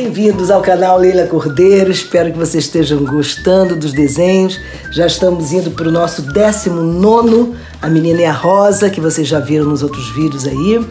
Bem-vindos ao canal Leila Cordeiro, espero que vocês estejam gostando dos desenhos. Já estamos indo para o nosso 19, a menina e a rosa, que vocês já viram nos outros vídeos aí.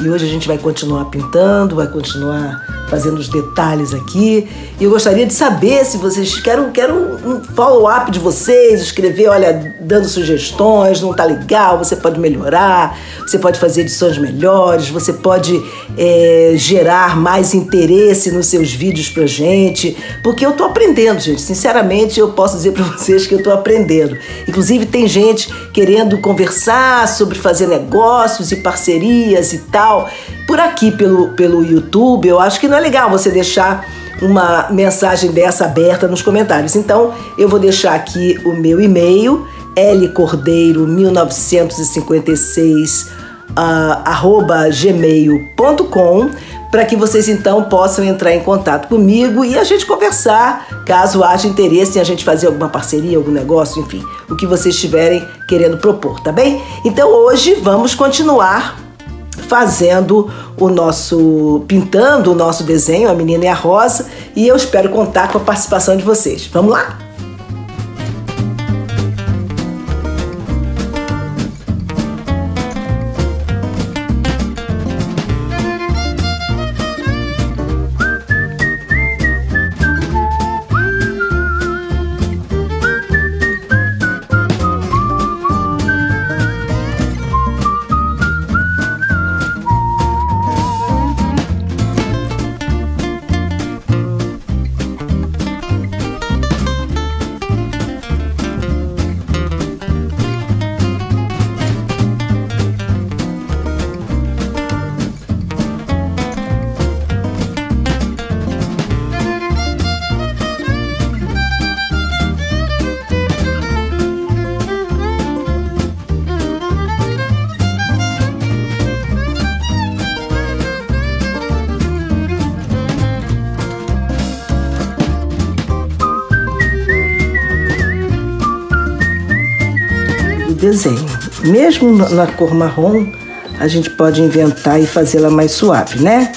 E hoje a gente vai continuar pintando, vai continuar fazendo os detalhes aqui. E eu gostaria de saber se vocês querem, quero um follow-up de vocês, escrever, olha, dando sugestões, não tá legal, você pode melhorar, você pode fazer edições melhores, você pode é, gerar mais interesse nos seus vídeos pra gente, porque eu tô aprendendo, gente. Sinceramente, eu posso dizer para vocês que eu tô aprendendo. Inclusive, tem gente querendo conversar sobre fazer negócios e parcerias e tal por aqui pelo, pelo YouTube, eu acho que não é legal você deixar uma mensagem dessa aberta nos comentários. Então, eu vou deixar aqui o meu e-mail, lcordeiro1956 uh, arroba gmail.com para que vocês então possam entrar em contato comigo e a gente conversar, caso haja interesse em a gente fazer alguma parceria, algum negócio, enfim, o que vocês estiverem querendo propor, tá bem? Então hoje vamos continuar fazendo o nosso, pintando o nosso desenho, a menina e a rosa, e eu espero contar com a participação de vocês. Vamos lá? Desenho. Mesmo na cor marrom, a gente pode inventar e fazê-la mais suave, né?